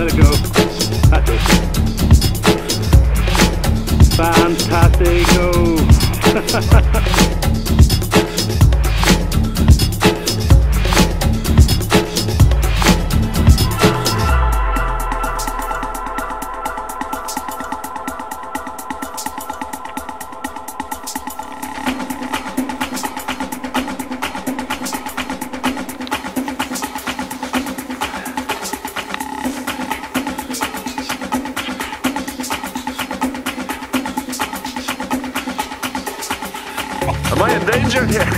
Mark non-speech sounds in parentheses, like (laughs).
Let it go. That's it. Fantastic. (laughs) (laughs) Am I in danger? (laughs) Yeah.